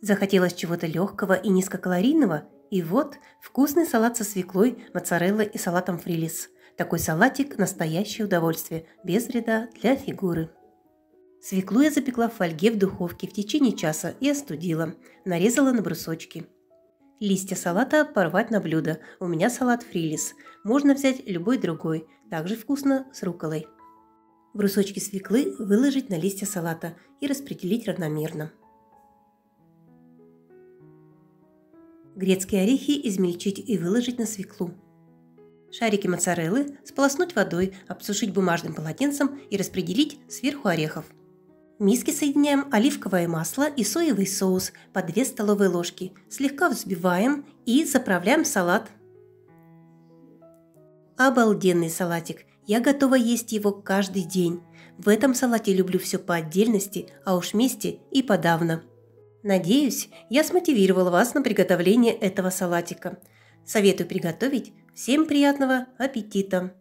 Захотелось чего-то легкого и низкокалорийного, и вот вкусный салат со свеклой, моцареллой и салатом фрилис. Такой салатик – настоящее удовольствие, без вреда для фигуры. Свеклу я запекла в фольге в духовке в течение часа и остудила. Нарезала на брусочки. Листья салата порвать на блюдо. У меня салат фрилис. Можно взять любой другой. Также вкусно с руколой. Брусочки свеклы выложить на листья салата и распределить равномерно. Грецкие орехи измельчить и выложить на свеклу. Шарики моцареллы сполоснуть водой, обсушить бумажным полотенцем и распределить сверху орехов. В миске соединяем оливковое масло и соевый соус по 2 столовые ложки. Слегка взбиваем и заправляем салат. Обалденный салатик. Я готова есть его каждый день. В этом салате люблю все по отдельности, а уж вместе и подавно. Надеюсь, я смотивировала вас на приготовление этого салатика. Советую приготовить. Всем приятного аппетита!